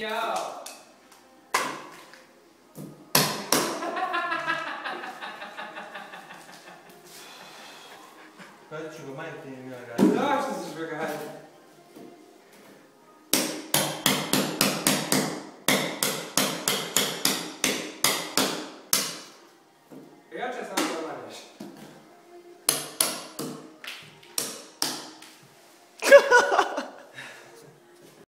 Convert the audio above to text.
Tchau. Faccio mai tenere la Nossa, giocare. E oggi è stato